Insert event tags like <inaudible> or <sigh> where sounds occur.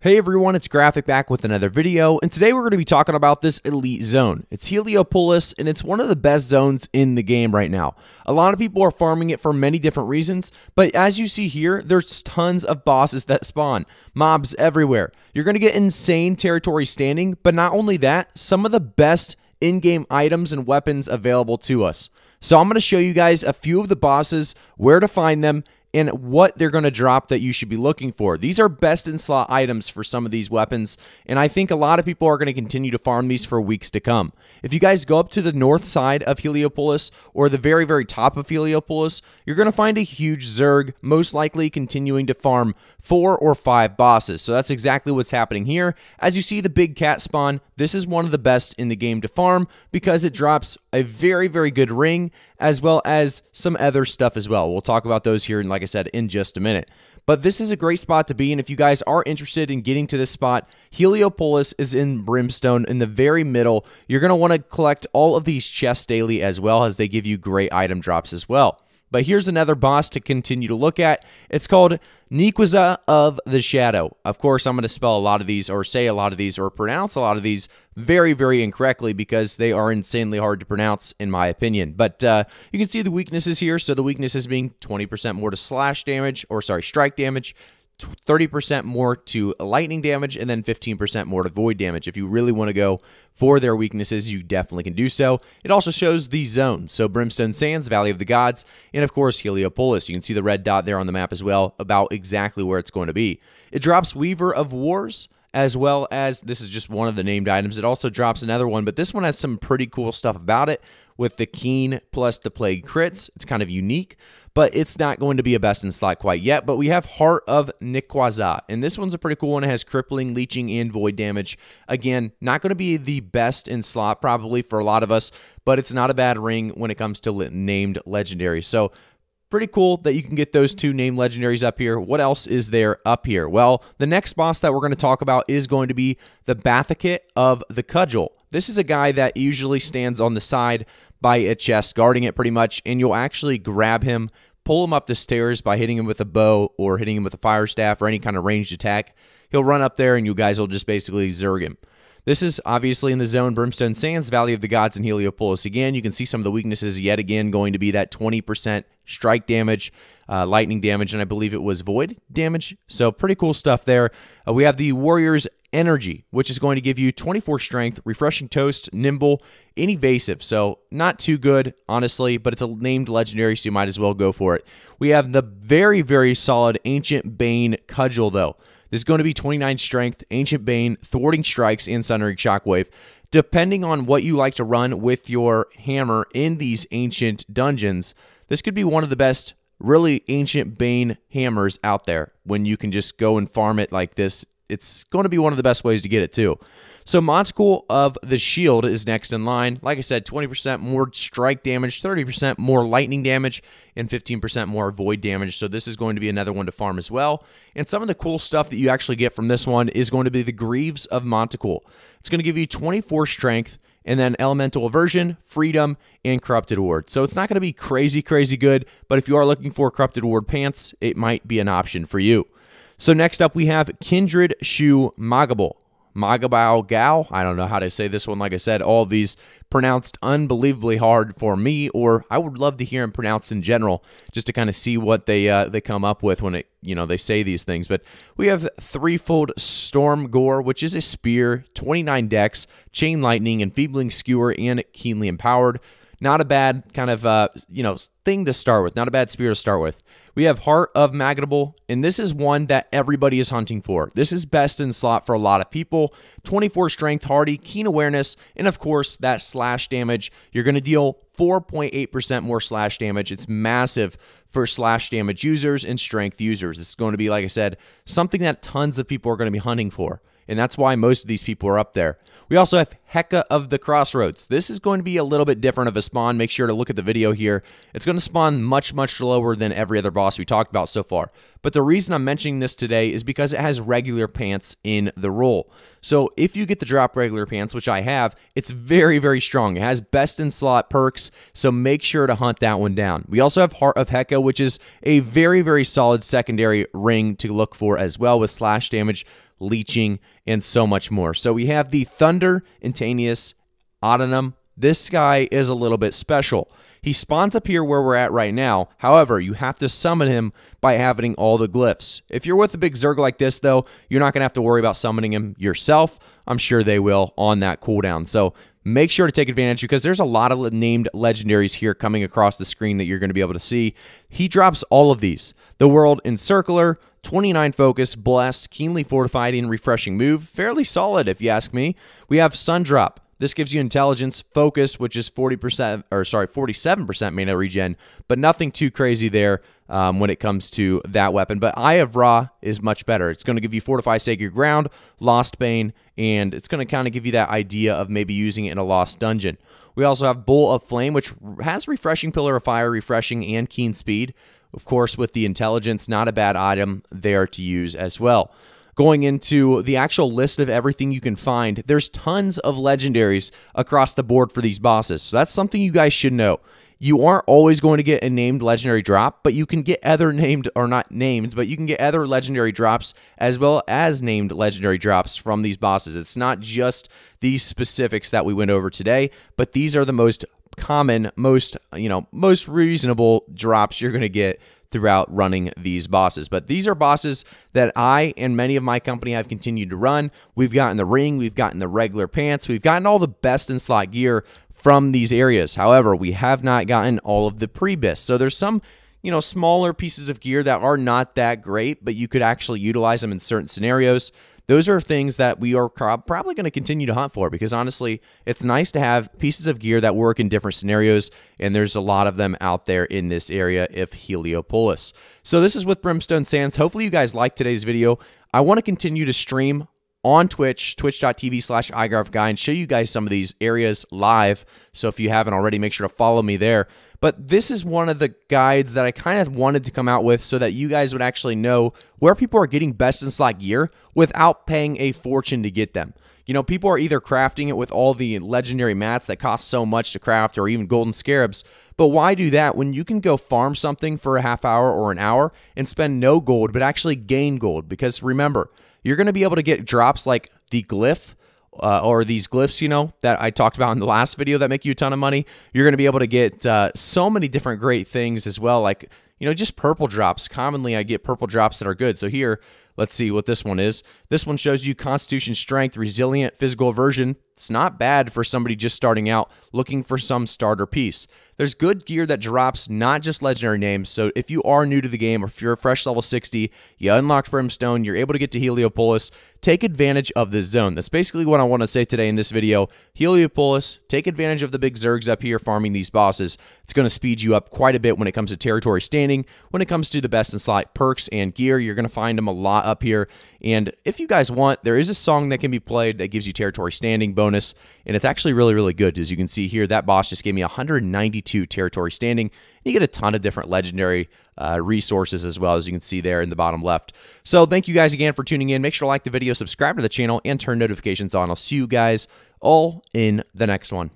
Hey everyone, it's Graphic back with another video, and today we're going to be talking about this elite zone. It's Heliopolis, and it's one of the best zones in the game right now. A lot of people are farming it for many different reasons, but as you see here, there's tons of bosses that spawn, mobs everywhere. You're going to get insane territory standing, but not only that, some of the best in-game items and weapons available to us. So I'm going to show you guys a few of the bosses, where to find them, and what they're going to drop that you should be looking for. These are best in slot items for some of these weapons, and I think a lot of people are going to continue to farm these for weeks to come. If you guys go up to the north side of Heliopolis or the very, very top of Heliopolis, you're going to find a huge Zerg, most likely continuing to farm four or five bosses. So that's exactly what's happening here. As you see the big cat spawn, this is one of the best in the game to farm because it drops a very, very good ring as well as some other stuff as well. We'll talk about those here, and like I said, in just a minute. But this is a great spot to be in if you guys are interested in getting to this spot. Heliopolis is in Brimstone in the very middle. You're going to want to collect all of these chests daily as well as they give you great item drops as well. But here's another boss to continue to look at. It's called Nequizza of the Shadow. Of course, I'm going to spell a lot of these or say a lot of these or pronounce a lot of these very, very incorrectly because they are insanely hard to pronounce in my opinion. But uh, you can see the weaknesses here. So the weaknesses being 20% more to slash damage or sorry, strike damage, 30% more to lightning damage and then 15% more to void damage. If you really want to go for their weaknesses, you definitely can do so. It also shows the zones, so Brimstone Sands, Valley of the Gods, and of course Heliopolis. You can see the red dot there on the map as well about exactly where it's going to be. It drops Weaver of Wars, as well as this is just one of the named items. It also drops another one, but this one has some pretty cool stuff about it with the Keen plus the Plague crits. It's kind of unique, but it's not going to be a best in slot quite yet. But we have Heart of Nequizza, and this one's a pretty cool one. It has crippling, leeching, and void damage. Again, not going to be the best in slot probably for a lot of us, but it's not a bad ring when it comes to named legendary. So Pretty cool that you can get those two name legendaries up here. What else is there up here? Well, the next boss that we're going to talk about is going to be the Bathakit of the Cudgel. This is a guy that usually stands on the side by a chest, guarding it pretty much, and you'll actually grab him, pull him up the stairs by hitting him with a bow or hitting him with a fire staff or any kind of ranged attack. He'll run up there, and you guys will just basically zerg him. This is obviously in the zone Brimstone Sands, Valley of the Gods, and Heliopolis. Again, you can see some of the weaknesses yet again going to be that 20% strike damage, uh, lightning damage, and I believe it was void damage. So pretty cool stuff there. Uh, we have the Warrior's Energy, which is going to give you 24 strength, refreshing toast, nimble, and evasive. So not too good, honestly, but it's a named legendary, so you might as well go for it. We have the very, very solid Ancient Bane Cudgel, though. This is going to be 29 strength, Ancient Bane, thwarting strikes, and Sundering Shockwave. Depending on what you like to run with your hammer in these ancient dungeons, this could be one of the best really ancient Bane hammers out there when you can just go and farm it like this. It's going to be one of the best ways to get it too. So Monticle of the Shield is next in line. Like I said, 20% more strike damage, 30% more lightning damage, and 15% more void damage. So this is going to be another one to farm as well. And some of the cool stuff that you actually get from this one is going to be the Greaves of Monticle. It's going to give you 24 strength, and then Elemental Aversion, Freedom, and Corrupted Ward. So it's not going to be crazy, crazy good, but if you are looking for Corrupted Ward pants, it might be an option for you. So next up, we have Kindred Shu Magabal. Magabao Gao. I don't know how to say this one. Like I said, all these pronounced unbelievably hard for me, or I would love to hear them pronounced in general, just to kind of see what they uh, they come up with when it you know they say these things. But we have threefold Storm Gore, which is a spear, 29 dex, chain lightning, enfeebling skewer, and keenly empowered. Not a bad kind of uh, you know thing to start with. Not a bad spear to start with. We have Heart of Magabal, and this is one that everybody is hunting for. This is best in slot for a lot of people. 24 strength, hardy, keen awareness, and of course that slash damage. You're going to deal 4.8% more slash damage. It's massive for slash damage users and strength users. This is going to be, like I said, something that tons of people are going to be hunting for and that's why most of these people are up there. We also have Heka of the Crossroads. This is going to be a little bit different of a spawn. Make sure to look at the video here. It's going to spawn much, much lower than every other boss we talked about so far. But the reason I'm mentioning this today is because it has regular pants in the roll. So if you get the drop regular pants, which I have, it's very, very strong. It has best in slot perks, so make sure to hunt that one down. We also have Heart of Heka, which is a very, very solid secondary ring to look for as well with slash damage leeching, and so much more. So we have the Thunder Intaneous Autonym. This guy is a little bit special. He spawns up here where we're at right now. However, you have to summon him by having all the glyphs. If you're with a big Zerg like this, though, you're not going to have to worry about summoning him yourself. I'm sure they will on that cooldown. So make sure to take advantage because there's a lot of named legendaries here coming across the screen that you're going to be able to see. He drops all of these. The World Encircler, 29 focus, blessed, keenly fortified, and refreshing move. Fairly solid, if you ask me. We have Sundrop. This gives you intelligence, focus, which is 40% or sorry, 47% mana regen, but nothing too crazy there um, when it comes to that weapon. But Eye of Ra is much better. It's going to give you Fortify Sacred Ground, Lost Bane, and it's going to kind of give you that idea of maybe using it in a Lost Dungeon. We also have Bolt of Flame, which has Refreshing Pillar of Fire, Refreshing, and Keen Speed. Of course, with the intelligence, not a bad item there to use as well going into the actual list of everything you can find, there's tons of legendaries across the board for these bosses. So that's something you guys should know. You aren't always going to get a named legendary drop, but you can get other <laughs> named, or not named, but you can get other legendary drops as well as named legendary drops from these bosses. It's not just these specifics that we went over today, but these are the most common, most, you know, most reasonable drops you're going to get throughout running these bosses. But these are bosses that I and many of my company have continued to run. We've gotten the ring, we've gotten the regular pants, we've gotten all the best in slot gear from these areas. However, we have not gotten all of the pre-bis. So there's some you know, smaller pieces of gear that are not that great, but you could actually utilize them in certain scenarios those are things that we are probably going to continue to hunt for because honestly, it's nice to have pieces of gear that work in different scenarios, and there's a lot of them out there in this area if Heliopolis. So this is with Brimstone Sands. Hopefully you guys liked today's video. I want to continue to stream on Twitch, twitch.tv slash igraphici, and show you guys some of these areas live. So if you haven't already, make sure to follow me there. But this is one of the guides that I kind of wanted to come out with so that you guys would actually know where people are getting best in slot gear without paying a fortune to get them. You know, people are either crafting it with all the legendary mats that cost so much to craft or even golden scarabs. But why do that when you can go farm something for a half hour or an hour and spend no gold but actually gain gold? Because remember, you're going to be able to get drops like the glyph uh, or these glyphs, you know, that I talked about in the last video that make you a ton of money. You're going to be able to get uh, so many different great things as well, like, you know, just purple drops. Commonly, I get purple drops that are good. So here, let's see what this one is. This one shows you Constitution Strength, Resilient, Physical Aversion. It's not bad for somebody just starting out looking for some starter piece. There's good gear that drops not just legendary names. So if you are new to the game or if you're a fresh level 60, you unlocked Brimstone, you're able to get to Heliopolis, take advantage of this zone. That's basically what I want to say today in this video. Heliopolis, take advantage of the big Zergs up here farming these bosses. It's going to speed you up quite a bit when it comes to territory standing. When it comes to the best in slot perks and gear, you're going to find them a lot up here. And if you guys want, there is a song that can be played that gives you territory standing bonus, and it's actually really, really good. As you can see here, that boss just gave me 192 territory standing. You get a ton of different legendary uh, resources as well, as you can see there in the bottom left. So thank you guys again for tuning in. Make sure to like the video, subscribe to the channel, and turn notifications on. I'll see you guys all in the next one.